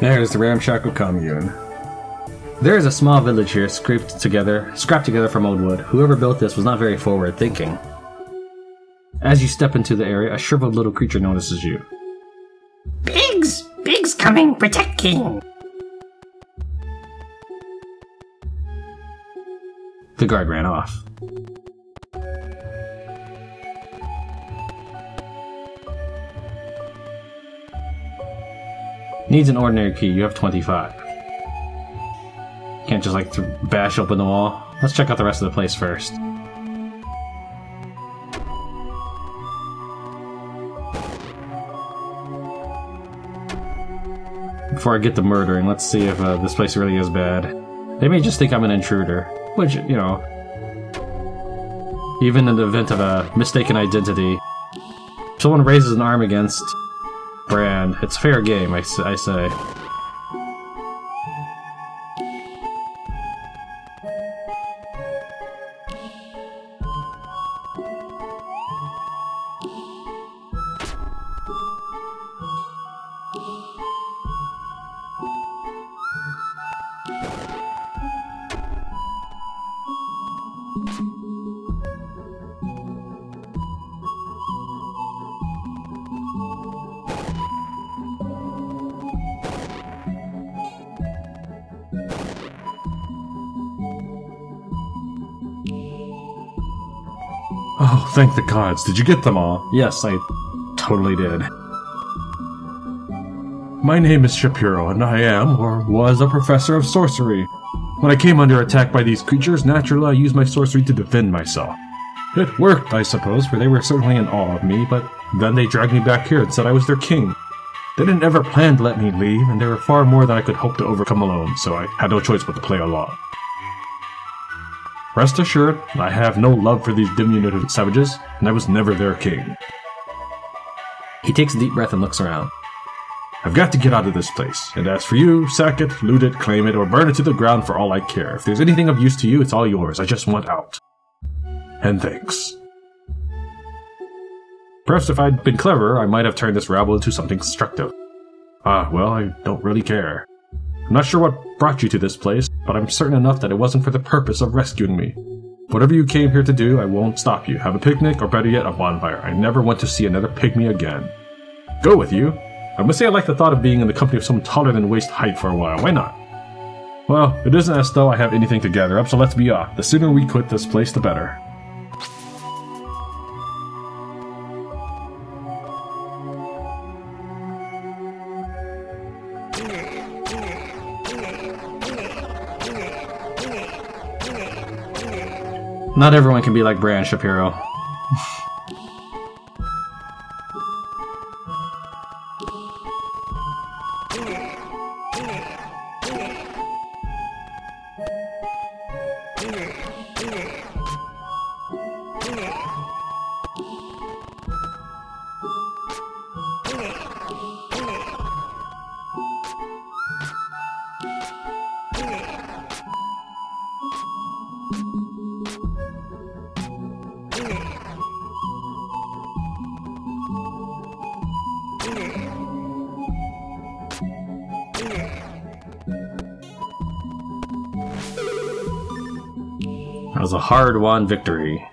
There's the ramshackle commune. There is a small village here, scraped together, scrapped together from old wood. Whoever built this was not very forward thinking. As you step into the area, a shriveled little creature notices you. Pigs! Pigs coming! Protect King! The guard ran off. Needs an ordinary key. You have 25. Can't just like bash open the wall. Let's check out the rest of the place first. Before I get to murdering, let's see if uh, this place really is bad. They may just think I'm an intruder, which, you know, even in the event of a mistaken identity, someone raises an arm against Brand, it's fair game, I say. Thank the gods. Did you get them all? Yes, I totally did. My name is Shapiro, and I am, or was, a professor of sorcery. When I came under attack by these creatures, naturally I used my sorcery to defend myself. It worked, I suppose, for they were certainly in awe of me, but then they dragged me back here and said I was their king. They didn't ever plan to let me leave, and there were far more than I could hope to overcome alone, so I had no choice but to play along. Rest assured, I have no love for these diminutive savages, and I was never their king. He takes a deep breath and looks around. I've got to get out of this place, and as for you, sack it, loot it, claim it, or burn it to the ground for all I care. If there's anything of use to you, it's all yours. I just want out. And thanks. Perhaps if I'd been clever, I might have turned this rabble into something constructive. Ah, well, I don't really care. I'm not sure what brought you to this place, but I'm certain enough that it wasn't for the purpose of rescuing me. Whatever you came here to do, I won't stop you. Have a picnic, or better yet, a bonfire. I never want to see another pygmy again. Go with you? I must say I like the thought of being in the company of someone taller than waist height for a while. Why not? Well, it isn't as though I have anything to gather up, so let's be off. The sooner we quit this place, the better. Not everyone can be like Bran Shapiro. was a hard won victory.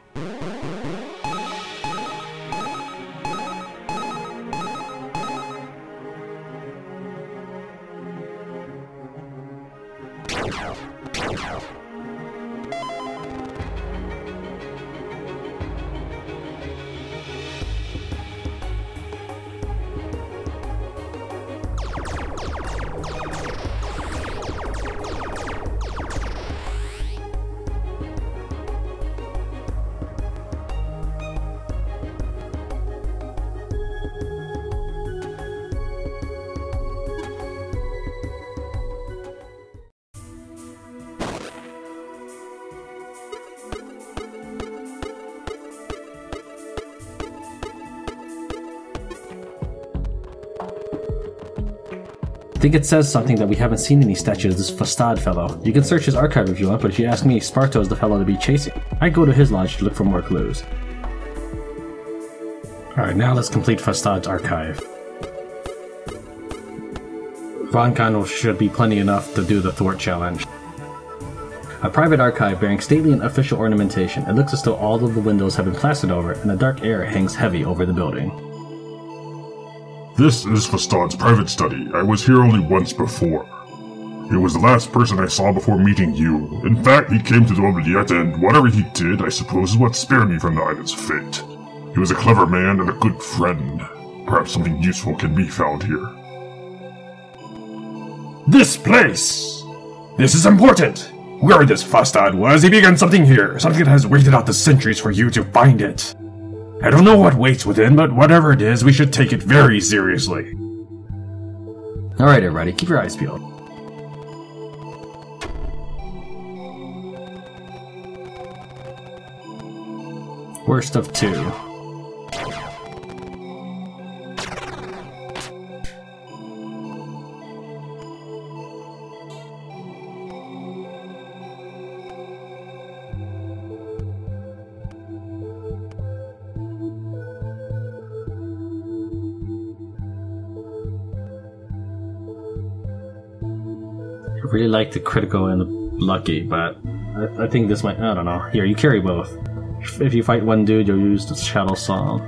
Think it says something that we haven't seen any statues of this Fastad fellow. You can search his archive if you want, but if you ask me, Sparto is the fellow to be chasing. I'd go to his lodge to look for more clues. Alright, now let's complete Fastad's archive. Von Kano should be plenty enough to do the thwart challenge. A private archive bearing stately and official ornamentation. It looks as though all of the windows have been plastered over, and the dark air hangs heavy over the building. This is Fastad's private study. I was here only once before. He was the last person I saw before meeting you. In fact, he came to the Oubliette, and whatever he did, I suppose is what spared me from the island's fate. He was a clever man and a good friend. Perhaps something useful can be found here. This place! This is important! Whoever this Fastad was, he began something here, something that has waited out the centuries for you to find it. I don't know what waits within, but whatever it is, we should take it very seriously. Alright, everybody, keep your eyes peeled. Worst of two. Really like the critical and the lucky, but I, I think this might. I don't know. Here, you carry both. If- If you fight one dude, you'll use the Shadow Song.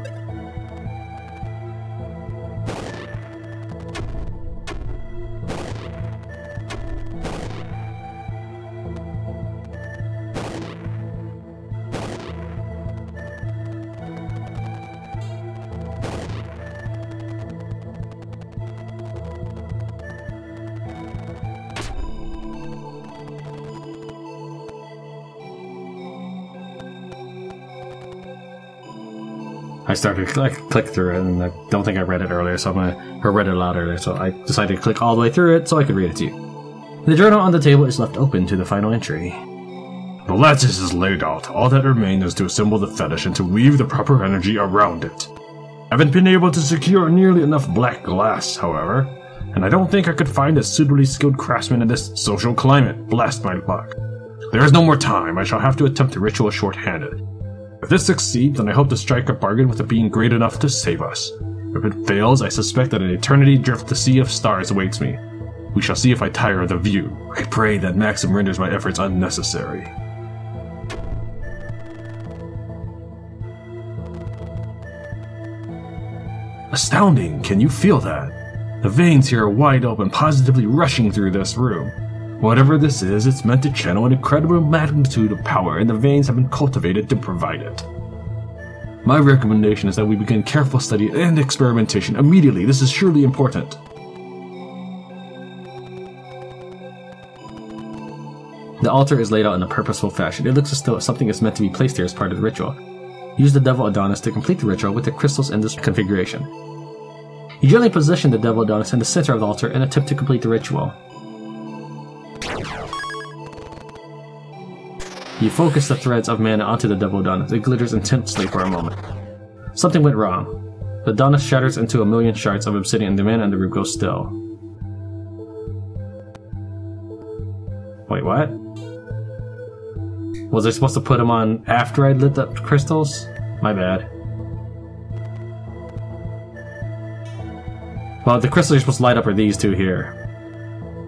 Started to click, click through it, and I don't think I read it earlier, so I'm gonna, read it a lot earlier, so I decided to click all the way through it so I could read it to you. The journal on the table is left open to the final entry. The lattice is laid out. All that remains is to assemble the fetish and to weave the proper energy around it. Haven't been able to secure nearly enough black glass, however, and I don't think I could find a suitably skilled craftsman in this social climate. Blast my luck. There is no more time. I shall have to attempt the ritual short-handed. If this succeeds, then I hope to strike a bargain with a being great enough to save us. If it fails, I suspect that an eternity drift the sea of stars awaits me. We shall see if I tire of the view. I pray that Maxim renders my efforts unnecessary. Astounding! Can you feel that? The veins here are wide open, positively rushing through this room. Whatever this is, it's meant to channel an incredible magnitude of power, and the veins have been cultivated to provide it. My recommendation is that we begin careful study and experimentation immediately. This is surely important. The altar is laid out in a purposeful fashion. It looks as though something is meant to be placed here as part of the ritual. Use the Devil Adonis to complete the ritual with the crystals in this configuration. You gently position the Devil Adonis in the center of the altar and attempt to complete the ritual. You focus the threads of mana onto the Devil Adonis. It glitters intensely for a moment. Something went wrong. The Adonis shatters into a million shards of obsidian the mana in the room goes still. Wait, what? Was I supposed to put them on after I lit the crystals? My bad. Well, the crystals you're supposed to light up are these two here.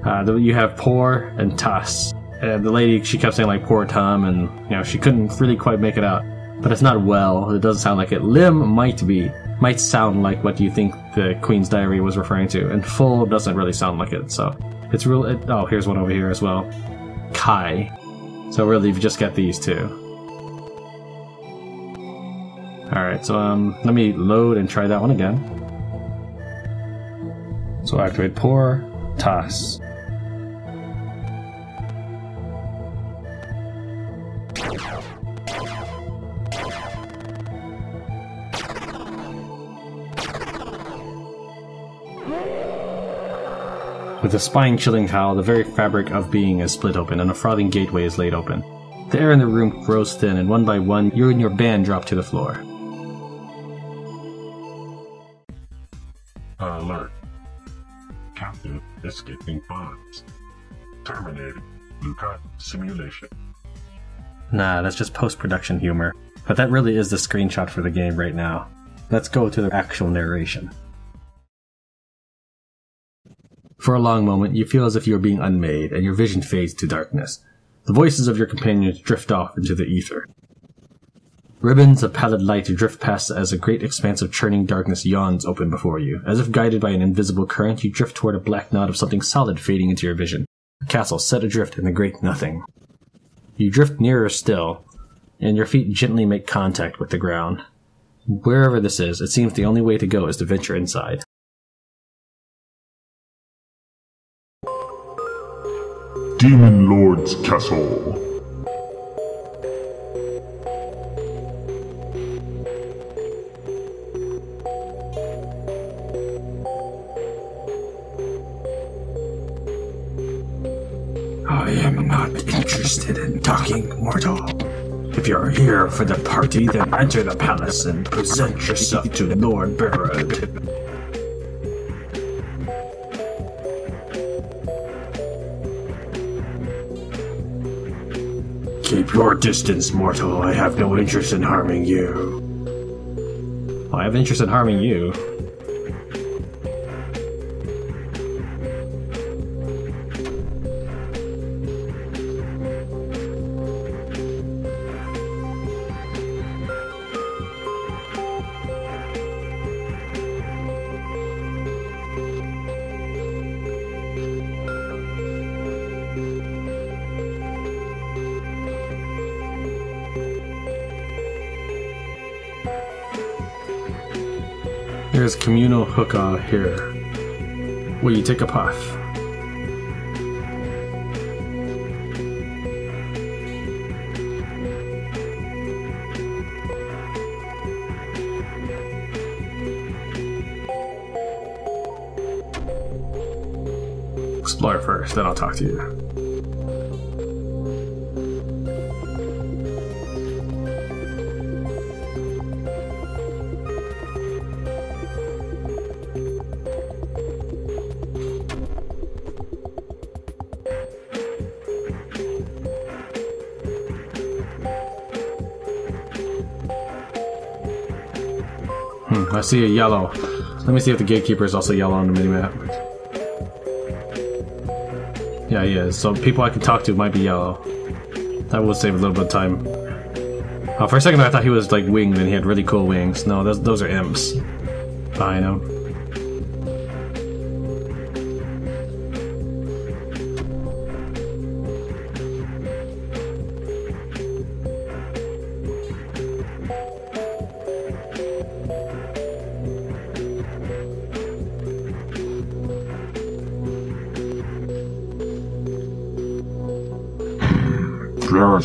Uh, you have Poor and Tuss. And the lady, she kept saying like Poor Tom, and you know she couldn't really quite make it out. But it's not well. It doesn't sound like it. Lim might be, might sound like what you think the Queen's Diary was referring to, and Full doesn't really sound like it. So it's real. It, oh, here's one over here as well. Kai. So really, you've just got these two. Alright, so um, let me load and try that one again. So activate pour, toss. With a spine chilling howl, the very fabric of being is split open and a frothing gateway is laid open. The air in the room grows thin, and one by one, you and your band drop to the floor. Uh, alert. Captain escaping bonds. Terminated. Lucat simulation. Nah, that's just post production humor. But that really is the screenshot for the game right now. Let's go to the actual narration. For a long moment, you feel as if you are being unmade, and your vision fades to darkness. The voices of your companions drift off into the ether. Ribbons of pallid light drift past as a great expanse of churning darkness yawns open before you. As if guided by an invisible current, you drift toward a black knot of something solid fading into your vision. A castle set adrift in the great nothing. You drift nearer still, and your feet gently make contact with the ground. Wherever this is, it seems the only way to go is to venture inside. Demon Lord's Castle. I am not interested in talking, mortal. If you're here for the party, then enter the palace and present yourself to Lord Barrett. Keep your distance, mortal. I have no interest in harming you. I have interest in harming you. There's communal hookah uh, here. Will you take a puff? Explore first, then I'll talk to you. I see a yellow. Let me see if the gatekeeper is also yellow on the minimap. Yeah, he is. So people I can talk to might be yellow. That will save a little bit of time. Oh, for a second I thought he was like winged and he had really cool wings. No, those, those are imps. Behind him.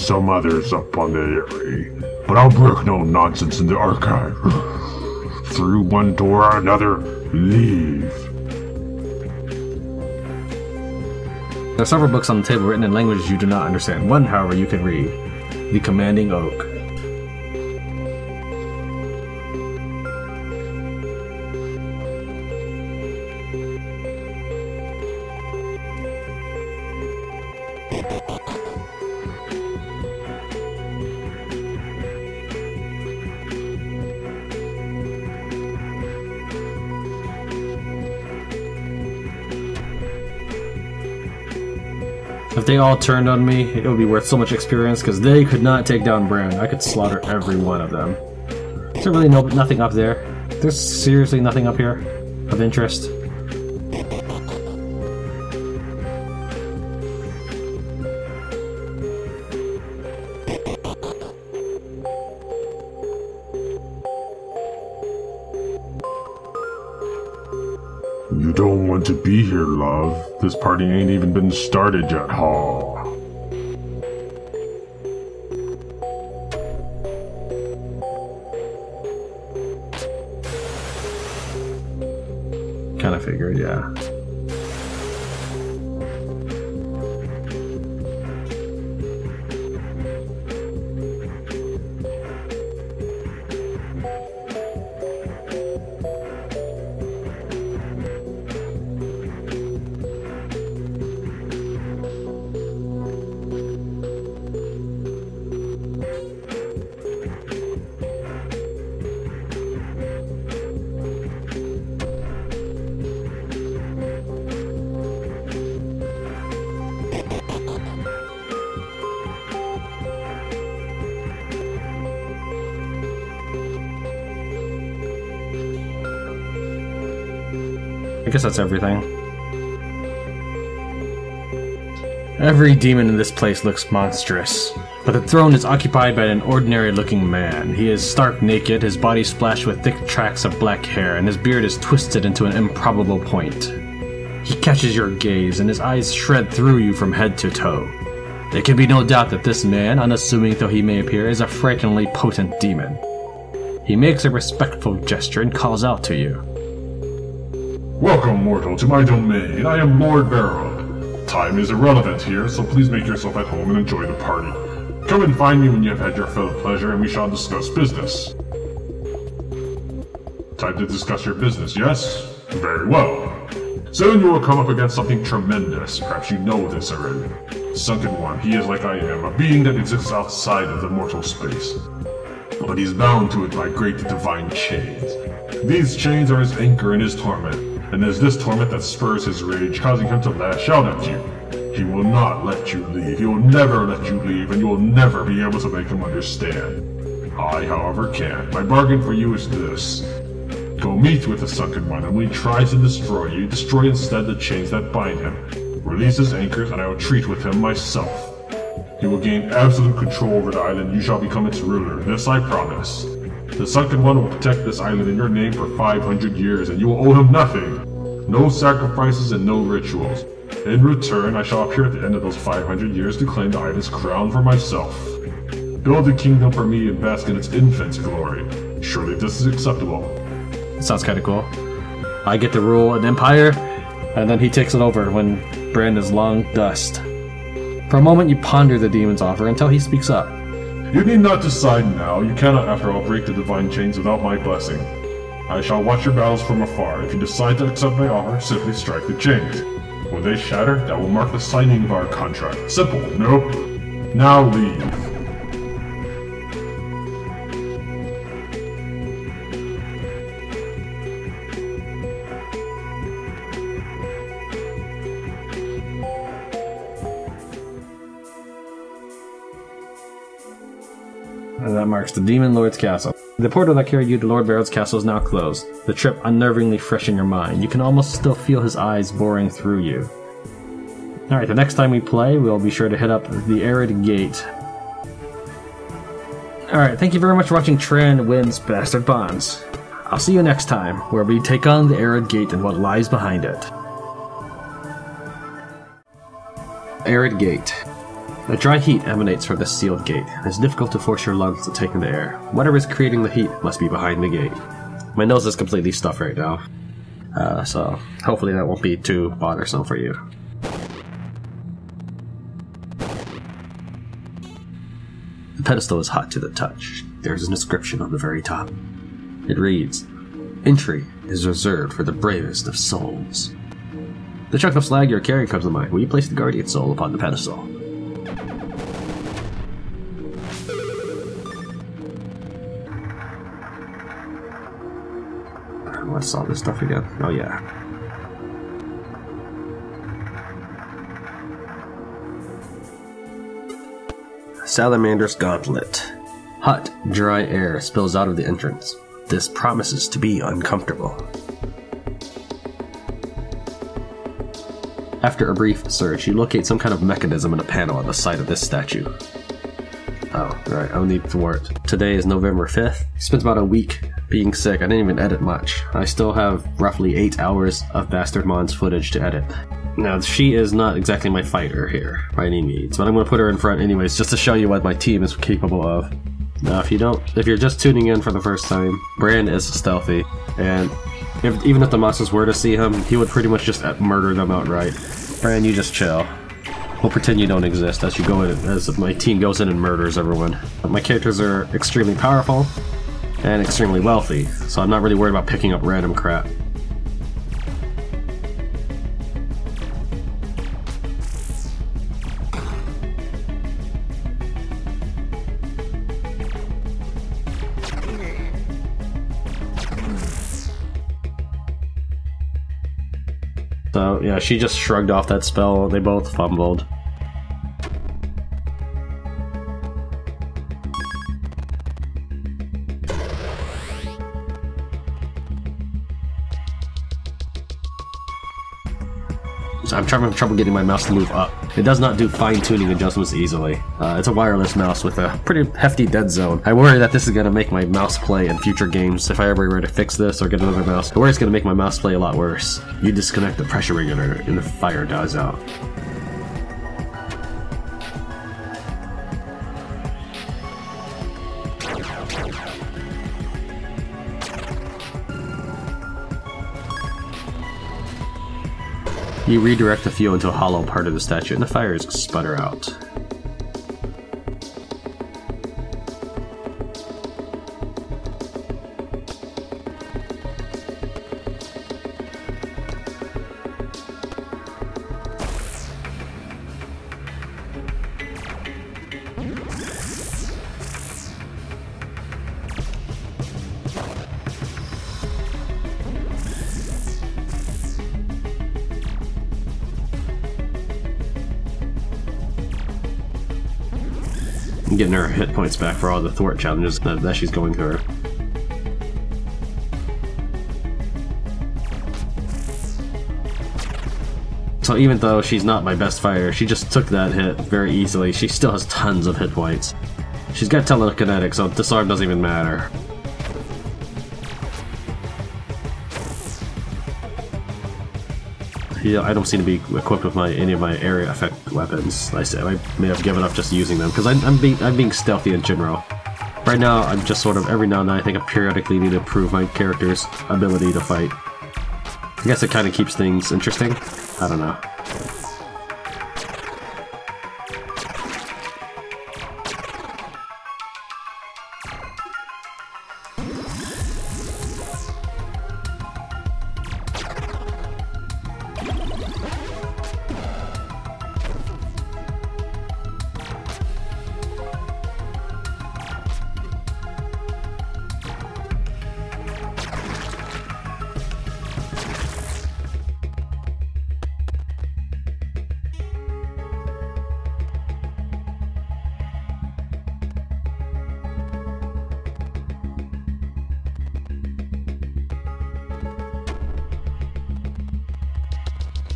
Some others up on the area, but I'll brook no nonsense in the archive. Through one door or another, leave. There are several books on the table written in languages you do not understand. One, however, you can read. The Commanding Oak. If they all turned on me, it would be worth so much experience because they could not take down Brand. I could slaughter every one of them. Is there really no nothing up there? There's seriously nothing up here of interest. To be here, love. This party ain't even been started yet, ha. Kind of figured, yeah. That's everything. Every demon in this place looks monstrous, but the throne is occupied by an ordinary looking man. He is stark naked, his body splashed with thick tracts of black hair, and his beard is twisted into an improbable point. He catches your gaze, and his eyes shred through you from head to toe. There can be no doubt that this man, unassuming though he may appear, is a frighteningly potent demon. He makes a respectful gesture and calls out to you. Welcome, mortal, to my domain. I am Lord Barrow. Time is irrelevant here, so please make yourself at home and enjoy the party. Come and find me when you have had your fill of pleasure, and we shall discuss business. Time to discuss your business, yes? Very well. Soon you will come up against something tremendous. Perhaps you know this already. Sunken One, he is like I am, a being that exists outside of the mortal space. But he is bound to it by great divine chains. These chains are his anchor and his torment, and it is this torment that spurs his rage, causing him to lash out at you. He will not let you leave. He will never let you leave, and you will never be able to make him understand. I, however, can. My bargain for you is this. Go meet with the Sunken One, and when he tries to destroy you, destroy instead the chains that bind him. Release his anchors, and I will treat with him myself. He will gain absolute control over the island, you shall become its ruler. This I promise. The Sunken One will protect this island in your name for 500 years, and you will owe him nothing. No sacrifices and no rituals. In return, I shall appear at the end of those 500 years to claim the island's crown for myself. Build a kingdom for me and bask in its infant glory. Surely this is acceptable. Sounds kind of cool. I get to rule an empire, and then he takes it over when Brand is long dust. For a moment, you ponder the demon's offer until he speaks up. You need not decide now. You cannot, after all, break the divine chains without my blessing. I shall watch your battles from afar. If you decide to accept my offer, simply strike the chains. When they shatter, that will mark the signing of our contract. Simple, nope. Now leave. Marks the Demon Lord's castle. The portal that carried you to Lord Barrow's castle is now closed, the trip unnervingly fresh in your mind. You can almost still feel his eyes boring through you. Alright, the next time we play, we'll be sure to hit up the Arid Gate. Alright, thank you very much for watching Tran Wins Bastard Bonds. I'll see you next time, where we take on the Arid Gate and what lies behind it. Arid Gate. The dry heat emanates from the sealed gate. It's difficult to force your lungs to take in the air. Whatever is creating the heat must be behind the gate. My nose is completely stuffed right now. Uh, so hopefully that won't be too bothersome for you. The pedestal is hot to the touch. There's an inscription on the very top. It reads, Entry is reserved for the bravest of souls. The chunk of slag you're carrying comes to mind. Will you place the guardian soul upon the pedestal? What's all this stuff again? Oh yeah. Salamander's Gauntlet. Hot, dry air spills out of the entrance. This promises to be uncomfortable. After a brief search, you locate some kind of mechanism in a panel on the side of this statue. Oh, right, I'll need thwart. Today is November 5th. Spent about a week being sick. I didn't even edit much. I still have roughly 8 hours of Bastard Bonds footage to edit. Now, she is not exactly my fighter here, by any means, but I'm going to put her in front anyways, just to show you what my team is capable of. Now, if you don't, if you're just tuning in for the first time, Brand is stealthy, and if, even if the monsters were to see him, he would pretty much just uh, murder them outright. Brand, you just chill. We'll pretend you don't exist as you go in, as my team goes in and murders everyone. My characters are extremely powerful and extremely wealthy, so I'm not really worried about picking up random crap. So, yeah, she just shrugged off that spell. They both fumbled. Having trouble getting my mouse to move up. It does not do fine-tuning adjustments easily. Uh, it's a wireless mouse with a pretty hefty dead zone. I worry that this is going to make my mouse play in future games. If I ever were to fix this or get another mouse, I worry it's going to make my mouse play a lot worse. You disconnect the pressure regulator and the fire dies out. You redirect the fuel into a hollow part of the statue, and the fires sputter out. Points back for all the thwart challenges that, that she's going through. So even though she's not my best fighter, she just took that hit very easily. She still has tons of hit points. She's got telekinetic, so disarm doesn't even matter. Yeah, I don't seem to be equipped with my any of my area effect weapons. I say I may have given up just using them because I'm, I'm being I'm being stealthy in general. Right now, I'm just sort of every now and then I think I periodically need to improve my character's ability to fight. I guess it kind of keeps things interesting. I don't know.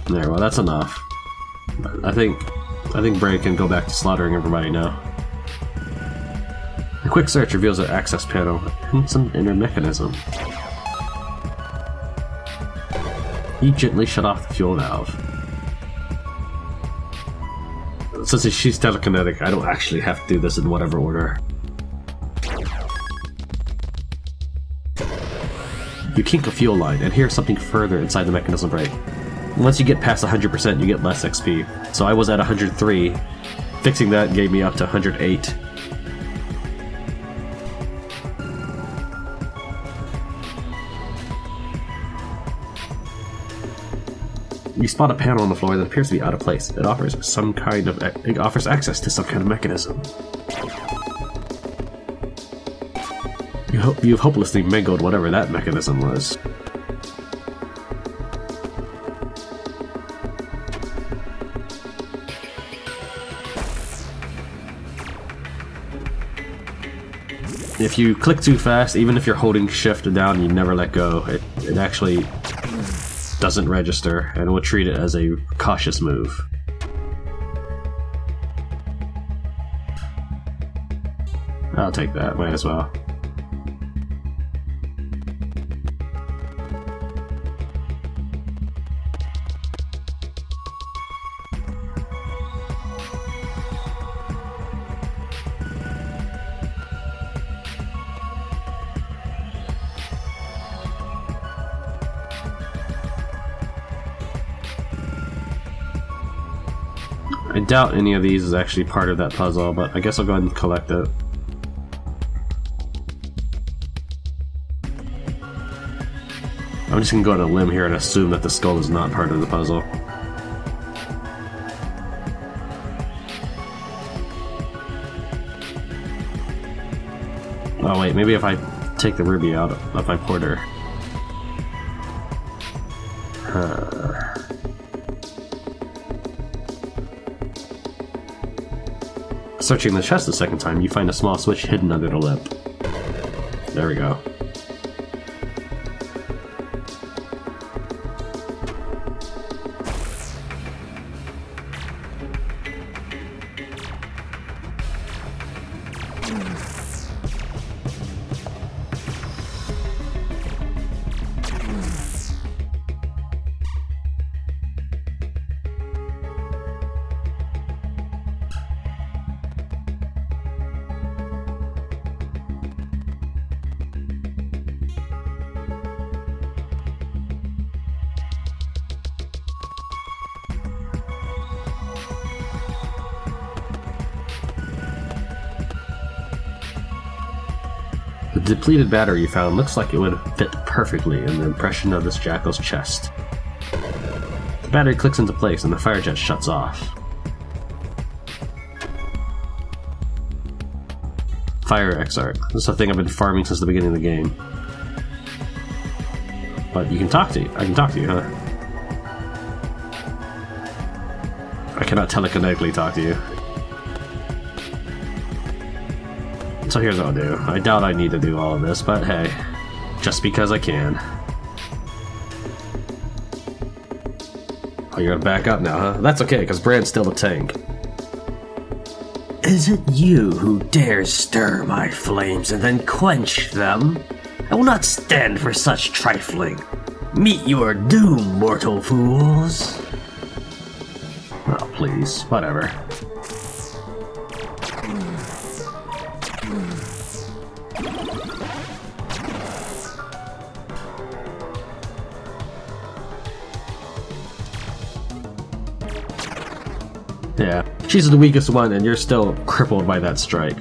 There, well, that's enough. I think, I think Bray can go back to slaughtering everybody now. A quick search reveals an access panel and some inner mechanism. You gently shut off the fuel valve. Since she's telekinetic, I don't actually have to do this in whatever order. You kink a fuel line and hear something further inside the mechanism break. Once you get past 100%, you get less XP. So I was at 103. Fixing that gave me up to 108. You spot a panel on the floor that appears to be out of place. It offers some kind of it offers access to some kind of mechanism. You hope you've hopelessly mangled whatever that mechanism was. If you click too fast, even if you're holding shift down, you never let go. It, it actually doesn't register and will treat it as a cautious move. I'll take that, might as well. I doubt any of these is actually part of that puzzle, but I guess I'll go ahead and collect it. I'm just gonna go on a limb here and assume that the skull is not part of the puzzle. Oh wait, maybe if I take the ruby out of my porter. searching the chest the second time, you find a small switch hidden under the lip. There we go. Mm. Depleted battery you found looks like it would fit perfectly in the impression of this jackal's chest. The battery clicks into place and the fire jet shuts off. Fire Exarch. This is a thing I've been farming since the beginning of the game. But you can talk to you. I can talk to you, huh? I cannot telekinetically talk to you. So here's what I'll do. I doubt I need to do all of this, but hey, just because I can. Oh, you're gonna back up now, huh? That's okay, because Brand's still the tank. Is it you who dares stir my flames and then quench them? I will not stand for such trifling. Meet your doom, mortal fools. Oh, please. Whatever. She's the weakest one, and you're still crippled by that strike.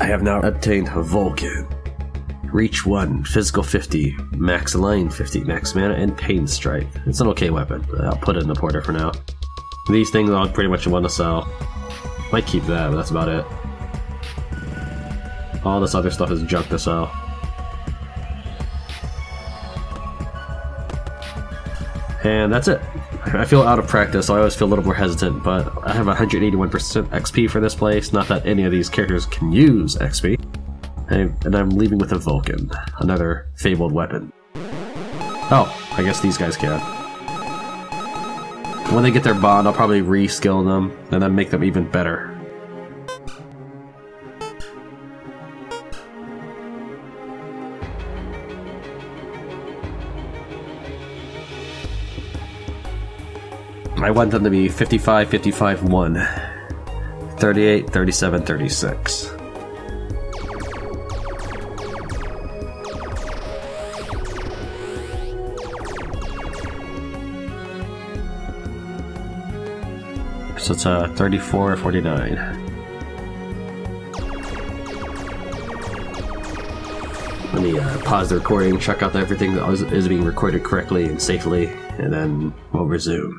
I have now obtained Vulcan. Reach 1, physical 50, max line 50, max mana, and pain strike. It's an okay weapon. I'll put it in the porter for now. These things I'll pretty much want to sell. Might keep that, but that's about it. All this other stuff is junk to sell. And that's it. I feel out of practice, so I always feel a little more hesitant, but I have 181% XP for this place. Not that any of these characters can use XP. And I'm leaving with a Vulcan, another fabled weapon. Oh, I guess these guys can. When they get their bond, I'll probably reskill them and then make them even better. I want them to be 55, 55, 1, 38, 37, 36. So it's uh, 34, 49. Let me uh, pause the recording, check out that everything is being recorded correctly and safely, and then we'll resume.